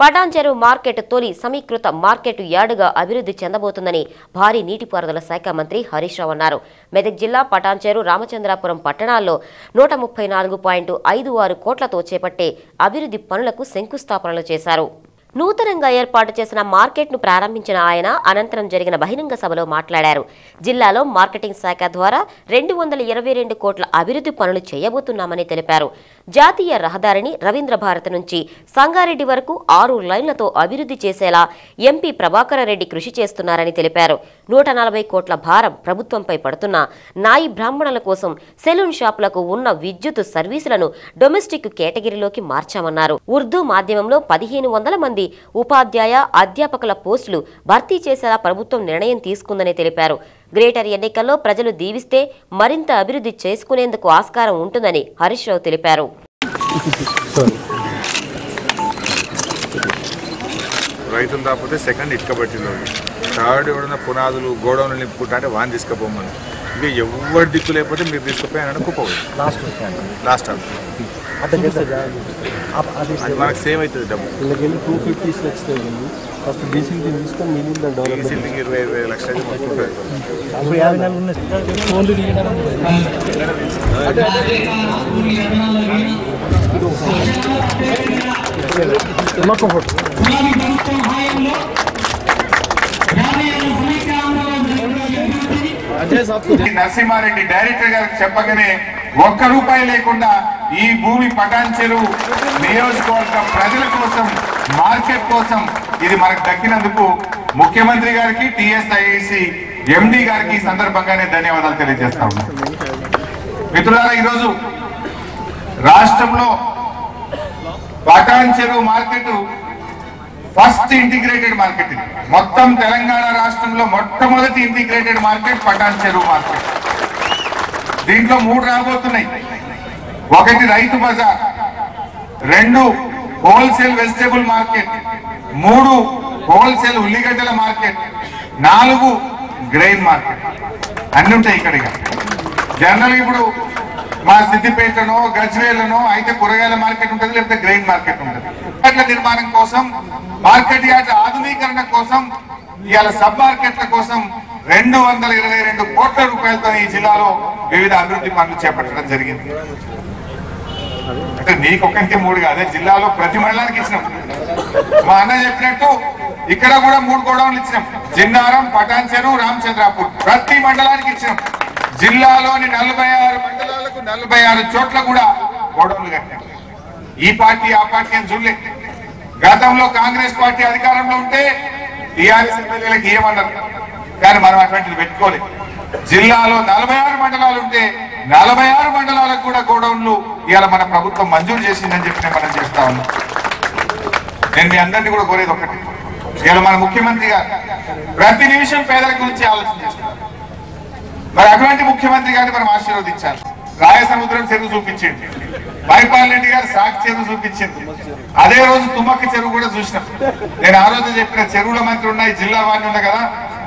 Patancheru market తొలి సమీకృత market యార్డుగా అభివృద్ధి చెందబోతుందని భారీ నీటిపారుదల శాఖ మంత్రి హరీష్ రావు అన్నారు. మెదక్ జిల్లా పటాన్చెరు రామచంద్రాపురం పట్టణాల్లో నూట ముప్పై నాలుగు పాయింట్ ఐదు ఆరు కోట్లతో చేపట్టే అభివృద్ధి పనులకు శంకుస్థాపనలు చేశారు. నూతనంగా ఏర్పాటు చేసిన మార్కెట్ను ప్రారంభించిన ఆయన అనంతరం జరిగిన బహిరంగ సభలో మాట్లాడారు. జిల్లాలో మార్కెటింగ్ శాఖ ద్వారా రెండు వందల ఇరవై రెండు కోట్ల అభివృద్ధి పనులు చేయబోతున్నామని తెలిపారు. జాతీయ రహదారిని రవీంద్ర భారత్ నుంచి సంగారెడ్డి వరకు ఆరు లైన్లతో అభివృద్ధి చేసేలా ఎంపీ ప్రభాకర రెడ్డి కృషి చేస్తున్నారని తెలిపారు. నూట నలభై కోట్ల భారం ప్రభుత్వంపై పడుతున్న నాయి బ్రాహ్మణుల కోసం సెలూన్ షాపులకు ఉన్న విద్యుత్ సర్వీసులను డొమెస్టిక్ కేటగిరీలోకి మార్చామన్నారు. ఉర్దూ మాధ్యమంలో పదిహేను వందల మంది ఉపాధ్యాయ అధ్యాపకుల పోస్టులు భర్తీ చేసేలా ప్రభుత్వం నిర్ణయం తీసుకుందని తెలిపారు. గ్రేటర్ ఎన్నికల్లో ప్రజలు దీవిస్తే మరింత అభివృద్ధి చేసుకునేందుకు ఆస్కారం ఉంటుందని హరీష్ రావు తెలిపారు. రైతులు రాకపోతే సెకండ్ ఇటుక థర్డ్ ఎవడన్నా పునాదులు గోడౌన్లు నింపుకుంటా అంటే వాన్ తీసుకుపోమని. ఇక ఎవరి దిక్కు లేకపోతే మీరు తీసుకుపోయానని కుప్పవచ్చు లాస్ట్ లాస్ట్ ఆప్షన్ అట్లా చేస్తే అది అది మనకు సేవ్ అవుతుంది డబ్బు వీళ్ళకి వెళ్ళి టూ ఫిఫ్టీ స్లెక్స్ తగ్గింది ఫస్ట్ డీసీలు తీసుకొని మిగిలిన ఈ డెవలప్మెంట్ సిల్లింగ్ ఇరవై ఇరవై లక్షలు అయితే మొత్తం పెరుగుతుంది. ఇప్పుడు యాభై నాలుగు ఉన్నాయి ఫోన్లు నరసింహారెడ్డి డైరెక్టర్ గారికి చెప్పగానే ఒక్క రూపాయి లేకుండా ఈ భూమి పటాన్ నియోజకవర్గ ప్రజల కోసం మార్కెట్ కోసం ఇది మనకు దక్కినందుకు ముఖ్యమంత్రి గారికి టిఎస్ఐసి ఎండి గారికి ఈ సందర్భంగానే ధన్యవాదాలు తెలియజేస్తా ఉన్నాను మిత్రులారా ఈరోజు రాష్ట్రంలో పటాన్ చెరువు మార్కెట్ ఫస్ట్ ఇంటిగ్రేటెడ్ మార్కెట్ ఇది. మొత్తం తెలంగాణ రాష్ట్రంలో మొట్టమొదటి ఇంటిగ్రేటెడ్ మార్కెట్ పటాన్ చెరువు మార్కెట్. దీంట్లో మూడు రాబోతున్నాయి. ఒకటి రైతు బజార్ రెండు హోల్సేల్ వెజిటేబుల్ మార్కెట్ మూడు హోల్సేల్ ఉల్లిగడ్డల మార్కెట్ నాలుగు గ్రెయిన్ మార్కెట్. అన్ని ఉంటాయి ఇక్కడ జనరల్ ఇప్పుడు మా సిద్దిపేటనో గజ్వేలనో అయితే కూరగాయల మార్కెట్ ఉంటుంది లేకపోతే గ్రెయిన్ మార్కెట్ ఉంటుంది. మార్కెట్ల నిర్మాణం కోసం మార్కెట్ యార్డ్ ఆధునీకరణ కోసం ఇవాళ సబ్ మార్కెట్ల కోసం రెండు వందల ఇరవై రెండు కోట్ల రూపాయలతో ఈ జిల్లాలో వివిధ అభివృద్ధి పనులు చేపట్టడం జరిగింది. అంటే నీకు ఒక్కరికే మూడు కాదే జిల్లాలో ప్రతి మండలానికి ఇచ్చినాం. మా అన్న చెప్పినట్టు ఇక్కడ కూడా మూడు గోడౌన్లు ఇచ్చినాం. జిన్నారం పటాన్చెరు రామచంద్రాపూర్ ప్రతి మండలానికి ఇచ్చినాం. జిల్లాలోని నలభై ఆరు నలభై ఆరు చోట్ల కూడా గొడవలు కట్టారు. ఈ పార్టీ ఆ పార్టీ అని చూడలే. గతంలో కాంగ్రెస్ పార్టీ అధికారంలో ఉంటే టీఆర్ఎస్ ఎమ్మెల్యేలకు ఏమన్నారు? కానీ మనం అటువంటిది పెట్టుకోలేదు. జిల్లాలో నలభై ఆరు మండలాలు ఉంటే నలభై ఆరు మండలాలకు కూడా గోడౌన్లు ఇవాళ మన ప్రభుత్వం మంజూరు చేసిందని చెప్పి మనం చేస్తా ఉన్నాం. నేను మీ అందరినీ కూడా కోరేది ఒకటి ఇవాళ మన ముఖ్యమంత్రి గారు ప్రతి నిమిషం పేదల గురించి ఆలోచన చేస్తారు మరి అటువంటి ముఖ్యమంత్రి గారిని మనం ఆశీర్వదించాలి. రాయసముద్రం చెరువు చూపించింది. మైపాల్ రెడ్డి గారు సాక్ చెరువు చూపించింది. అదే రోజు తుమ్మక్క చెరువు కూడా చూసినాం. నేను ఆ రోజు చెప్పిన చెరువుల మంత్రి ఉన్నాయి జిల్లా వారిని ఉన్నా కదా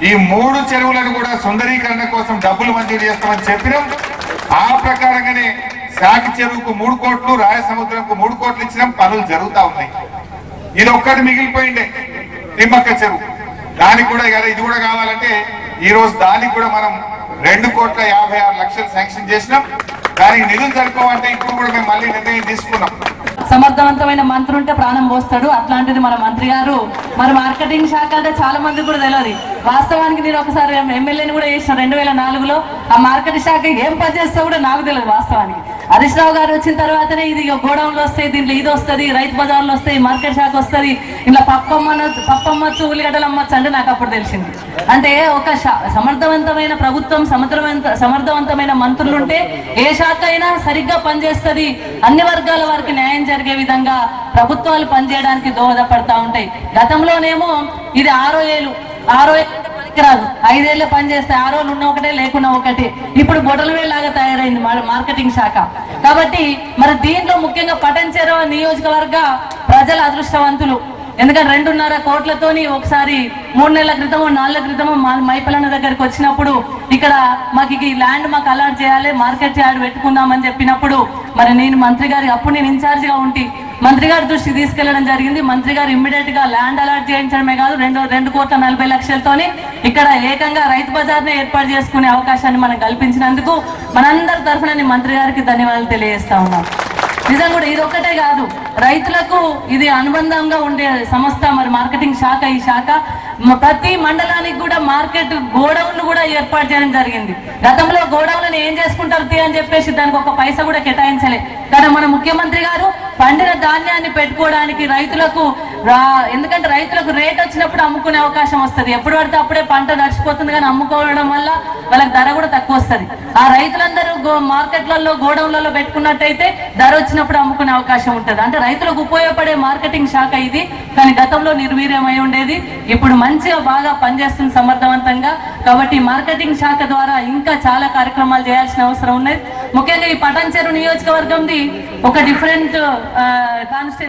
ఈ మూడు చెరువులను కూడా సుందరీకరణ కోసం డబ్బులు మంజూరు చేస్తామని చెప్పినాం. ఆ ప్రకారంగానే సాకి చెరువుకు మూడు కోట్లు రాయసముద్రంకు మూడు కోట్లు ఇచ్చినాం. పనులు జరుగుతా ఉన్నాయి. ఇది ఒక్కటి మిగిలిపోయిండే తిమ్మక్క చెరువు. దానికి కూడా కదా ఇది కూడా కావాలంటే ఈ రోజు దానికి కూడా మనం రెండు కోట్ల యాభై ఆరు లక్షలు శాంక్షన్ చేసినాం. దానికి నిధులు సరిపోవంటే ఇప్పుడు కూడా మేము మళ్ళీ నిర్ణయం తీసుకున్నాం. సమర్థవంతమైన మంత్రి ఉంటే ప్రాణం పోస్తాడు. అట్లాంటిది మన మంత్రి గారు మన మార్కెటింగ్ శాఖ అంటే చాలా మంది కూడా తెలియదు వాస్తవానికి నేను ఒకసారి ఎమ్మెల్యేని కూడా చేసిన రెండు వేల నాలుగులో. ఆ మార్కెటింగ్ శాఖ ఏం పనిచేస్తా కూడా నాకు తెలియదు వాస్తవానికి. హరీష్ రావు గారు వచ్చిన తర్వాతనే ఇది గోడౌన్లు వస్తాయి దీంట్లో ఇది వస్తుంది రైతు బజార్లు వస్తాయి మార్కెట్ శాఖ వస్తుంది. ఇలా పప్పమ్మ పప్పమ్మచ్చు ఉల్లిగడ్డలు అమ్మచ్చు అంటే నాకు అప్పుడు తెలిసింది. అంటే ఒక శా- సమర్థవంతమైన ప్రభుత్వం సమర్థవంత సమర్థవంతమైన మంత్రులు ఉంటే ఏ శాఖ అయినా సరిగ్గా పనిచేస్తుంది. అన్ని వర్గాల వారికి న్యాయం జరిగే విధంగా ప్రభుత్వాలు పనిచేయడానికి దోహదపడతా ఉంటాయి. గతంలోనేమో ఇది ఆరో ఏళ్ళు ఆరో ఏళ్ళు పనికిరాదు. ఐదేళ్ళు పనిచేస్తే ఆరో ఉన్న ఒకటే లేకున్నా ఒకటి. ఇప్పుడు బొడలవేలాగా తయారైంది మార్కెటింగ్ శాఖ. కాబట్టి మరి దీంట్లో ముఖ్యంగా పటంచెరవ నియోజకవర్గ ప్రజల అదృష్టవంతులు. ఎందుకంటే రెండున్నర కోట్లతోని ఒకసారి మూడు నెలల క్రితము నాలుగు క్రితము మా మైపలన్న దగ్గరికి వచ్చినప్పుడు ఇక్కడ మాకు ఈ ల్యాండ్ మాకు అలాట్ చేయాలి మార్కెట్ యార్డ్ పెట్టుకుందామని చెప్పినప్పుడు మరి నేను మంత్రి గారి అప్పుడు నేను ఇన్ఛార్జిగా గా మంత్రి గారి దృష్టికి తీసుకెళ్ళడం జరిగింది. మంత్రి గారు ఇమ్మీడియట్గా ల్యాండ్ అలాట్ చేయించడమే కాదు రెండు రెండు కోట్ల నలభై లక్షలతోని ఇక్కడ ఏకంగా రైతు బజార్నే ఏర్పాటు చేసుకునే అవకాశాన్ని మనం కల్పించినందుకు మనందరి తరఫున మంత్రి గారికి ధన్యవాదాలు తెలియజేస్తా ఉన్నాం. నిజం కూడా ఇది ఒక్కటే కాదు. రైతులకు ఇది అనుబంధంగా ఉండే సంస్థ మరి మార్కెటింగ్ శాఖ ఈ శాఖ ప్రతి మండలానికి కూడా మార్కెట్ గోడౌన్లు కూడా ఏర్పాటు చేయడం జరిగింది. గతంలో గోడౌన్లను ఏం చేసుకుంటారు తీ అని చెప్పేసి దానికి ఒక పైస కూడా కేటాయించలే. కానీ మన ముఖ్యమంత్రి గారు పండిన ధాన్యాన్ని పెట్టుకోవడానికి రైతులకు రా- ఎందుకంటే రైతులకు రేట్ వచ్చినప్పుడు అమ్ముకునే అవకాశం వస్తుంది. ఎప్పుడు పడితే అప్పుడే పంట నడిచిపోతుంది కానీ అమ్ముకోవడం వల్ల వాళ్ళకి ధర కూడా తక్కువ వస్తుంది. ఆ రైతులందరూ మార్కెట్లలో గోడౌన్లలో పెట్టుకున్నట్టయితే ధర వచ్చినప్పుడు అమ్ముకునే అవకాశం ఉంటుంది. అంటే రైతులకు ఉపయోగపడే మార్కెటింగ్ శాఖ ఇది కానీ గతంలో నిర్వీర్యమై ఉండేది. ఇప్పుడు మంచిగా బాగా పనిచేస్తుంది సమర్థవంతంగా. కాబట్టి మార్కెటింగ్ శాఖ ద్వారా ఇంకా చాలా కార్యక్రమాలు చేయాల్సిన అవసరం ఉన్నది. ముఖ్యంగా ఈ పటాన్చెరు నియోజకవర్గంది ఒక డిఫరెంట్ కాన్స్టి